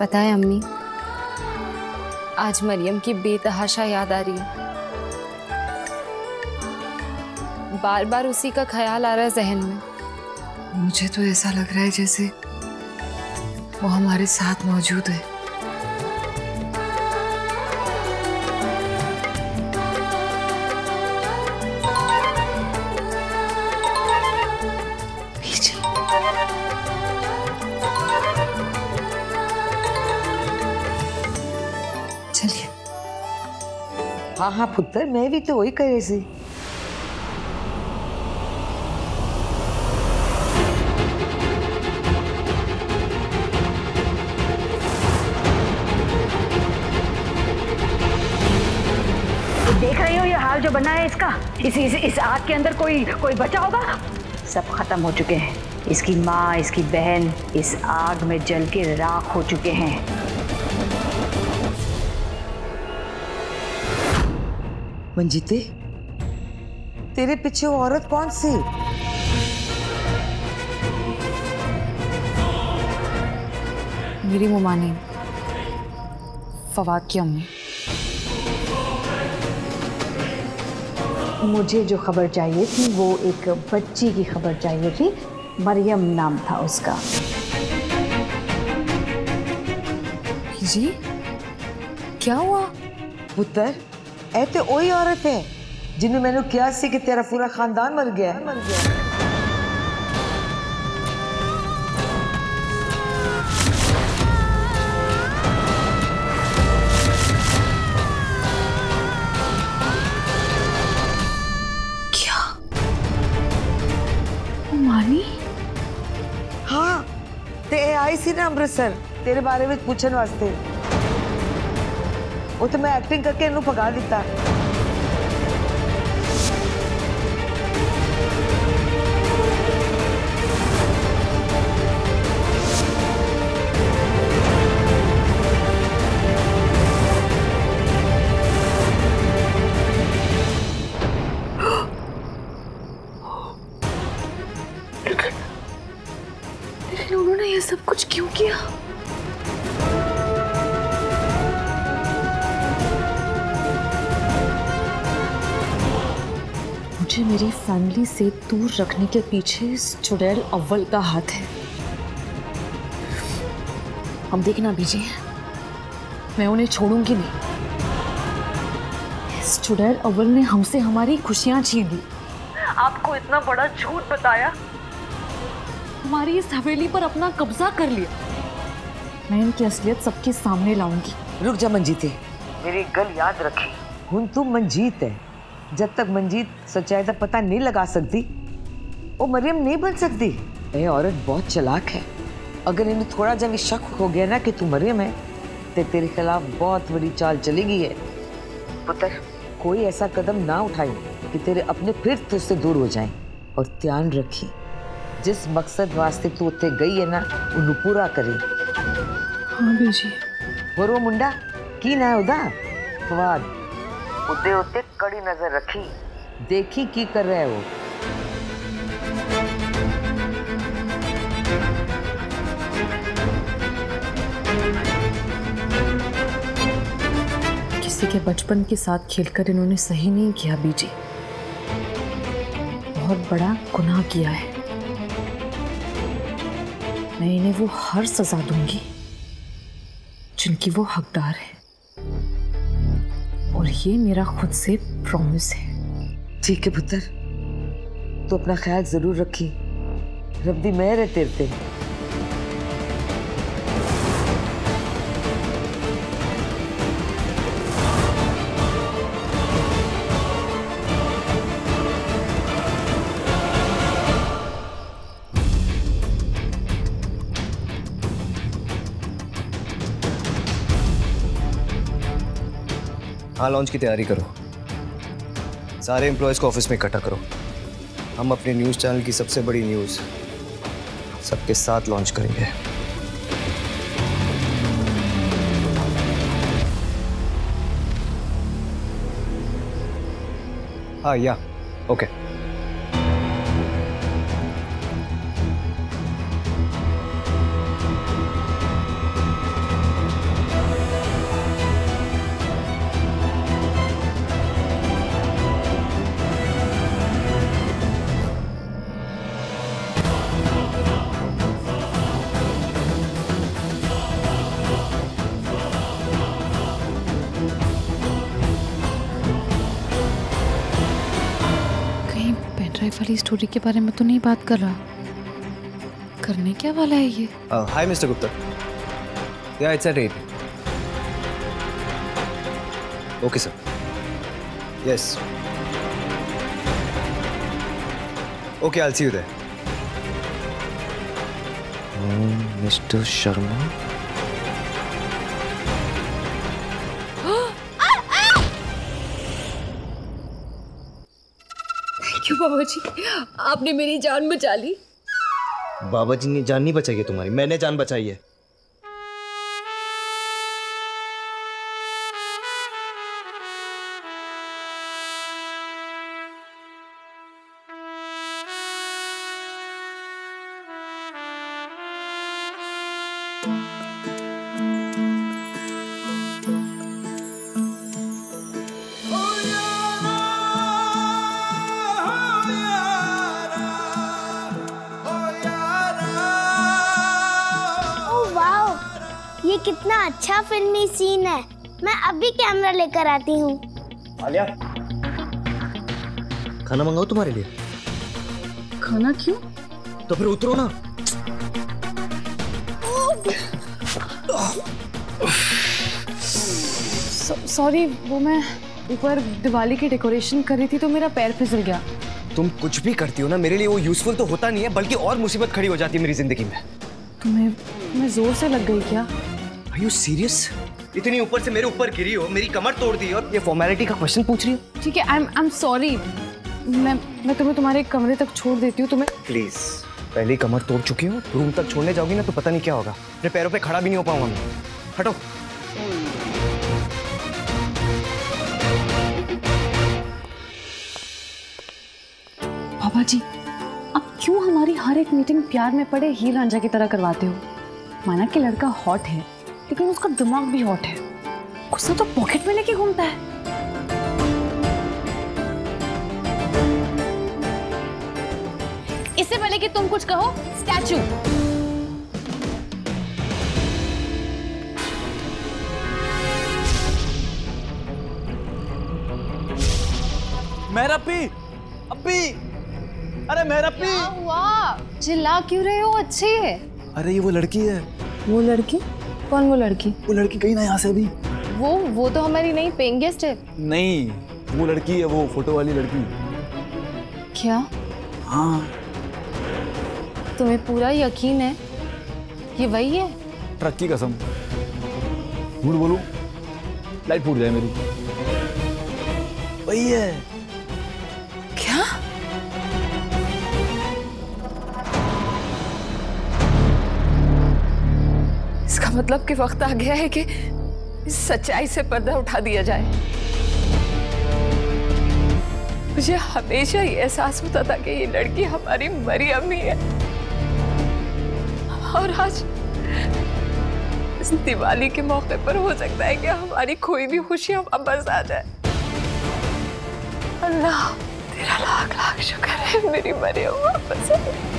पता है अम्मी। आज मरियम की बेतहाशा याद आ रही है। बार बार उसी का ख्याल आ रहा है जहन में। मुझे तो ऐसा लग रहा है जैसे वो हमारे साथ मौजूद है। हाँ हाँ पुत्र मैं भी तो वही कह रही थी देख रही हो ये हाल जो बना है इसका? इस इस, इस आग के अंदर कोई कोई बचा होगा? सब खत्म हो चुके हैं। इसकी माँ इसकी बहन इस आग में जल के राख हो चुके हैं। मंजीते तेरे पीछे वो औरत कौन सी? मेरी मुमानी फवाद की अम्मी मुझे जो खबर चाहिए थी वो एक बच्ची की खबर चाहिए थी। मरियम नाम था उसका। जी? क्या हुआ? पुत्र ऐ तो वही औरत है जिन्हें मैंने किया सी कि तेरा पूरा खानदान मर गया है। मर गया है। हाँ ते आई सी ना अमृतसर तेरे बारे में पूछने वास्ते। वो तो मैं एक्टिंग करके इन्हों भगा दिता। सब कुछ क्यों किया? मुझे मेरी फैमिली से दूर रखने के पीछे इस चुड़ैल अव्वल का हाथ है। हम देखना बीजे मैं उन्हें छोड़ूँगी नहीं। इस चुड़ैल अव्वल ने हमसे हमारी खुशियाँ छीन ली। आपको इतना बड़ा झूठ बताया? हमारी इस हवेली पर अपना कब्जा कर लिया। मैं इनकी असलियत सबके सामने लाऊँगी। रुक जा मंजीते। मेरी गल याद रखी। हूँ तू मंजीत है। जब तक मंजीत सच्चाई का पता नहीं लगा सकती वो मरियम नहीं बन सकती। ये औरत बहुत चलाक है। अगर इन्हें थोड़ा जा भी शक हो गया ना कि तू मरियम है तो तेरे खिलाफ बहुत बड़ी चाल चलेगी है पुत्र कोई ऐसा कदम ना उठाए कि तेरे अपने फिर तुझसे दूर हो जाएँ। और ध्यान रखी जिस मकसद वास्ते तू उत्ते गई है ना उन्हें पूरा करे। हाँ बीजी। और वो मुंडा की ना है उदा? फवाद। उते उते कड़ी नज़र रखी। देखी की कर रहे हो? किसी के बचपन के साथ खेलकर इन्होंने सही नहीं किया बीजी। बहुत बड़ा गुनाह किया है। मैं इन्हें वो हर सजा दूँगी जिनकी वो हकदार है। और ये मेरा खुद से प्रॉमिस है। ठीक है पुत्र तो अपना ख्याल ज़रूर रखी। रब्दी मैं रहते रहते तेरे हाँ लॉन्च की तैयारी करो। सारे एम्प्लॉयज़ को ऑफ़िस में इकट्ठा करो। हम अपने न्यूज़ चैनल की सबसे बड़ी न्यूज़ सबके साथ लॉन्च करेंगे। हाँ या ओके वाली स्टोरी के बारे में तो नहीं बात कर रहा। करने क्या वाला है ये? Hi mister Gupta yeah it's eight eight okay sir yes okay I see you there mister Sharma बाबा जी आपने मेरी जान बचा ली। बाबा जी ने जान नहीं बचाई है तुम्हारी। मैंने जान बचाई है। ये कितना अच्छा फिल्मी सीन है। मैं अभी कैमरा लेकर आती हूँ। खाना मंगाओ तुम्हारे लिए। खाना क्यों? तो फिर उतरो ना। सॉरी वो मैं ऊपर दिवाली की डेकोरेशन कर रही थी तो मेरा पैर फिसल गया। तुम कुछ भी करती हो ना मेरे लिए वो यूजफुल तो होता नहीं है बल्कि और मुसीबत खड़ी हो जाती है मेरी ज़िंदगी में। तुम्हें तुम्हें ज़ोर से लग गई क्या? आर यू सीरियस इतनी ऊपर से मेरे ऊपर गिरी हो मेरी कमर तोड़ दी और ये फॉर्मेलिटी का क्वेश्चन पूछ रही हो? ठीक है I am I am sorry मैं मैं तुम्हें तुम्हारे कमरे तक छोड़ देती हूँ तुम्हें प्लीज़ पहले ही कमर तोड़ चुकी हो रूम तक छोड़ने जाओगी ना तो पता नहीं क्या होगा। अपने पैरों पे खड़ा भी नहीं हो पाऊँगा मैं। हटो। बाबा जी आप क्यों हमारी हर एक मीटिंग प्यार में पड़े हीर रांझा की तरह करवाते हो? माना कि लड़का हॉट है। लेकिन उसका दिमाग भी हॉट है। गुस्सा तो पॉकेट में लेके घूमता है। इससे पहले कि तुम कुछ कहो स्टैचू मेरा अपी अरे मेरा अपी हुआ? चिल्ला क्यों रहे हो? अच्छी है। अरे ये वो लड़की है। वो लड़की? कौन वो लड़की? वो लड़की गई ना यहाँ से अभी। वो वो तो हमारी नई पेइंग गेस्ट है। नहीं वो लड़की है वो फ़ोटो वाली लड़की। क्या? हाँ। तुम्हें पूरा यकीन है? ये वही है? ट्रक की कसम। झूठ बोलूँ? लाइट फूट जाए मेरी। वही है। मतलब कि वक्त आ गया है कि इस सच्चाई से पर्दा उठा दिया जाए। मुझे हमेशा ये एहसास होता था कि ये लड़की हमारी मरी अम्मी है। और आज इस दिवाली के मौके पर हो सकता है कि हमारी खोई भी खुशियाँ वापस आ जाए। अल्लाह, तेरा लाख लाख शुक्र है, मेरी मरी वापस आ गई।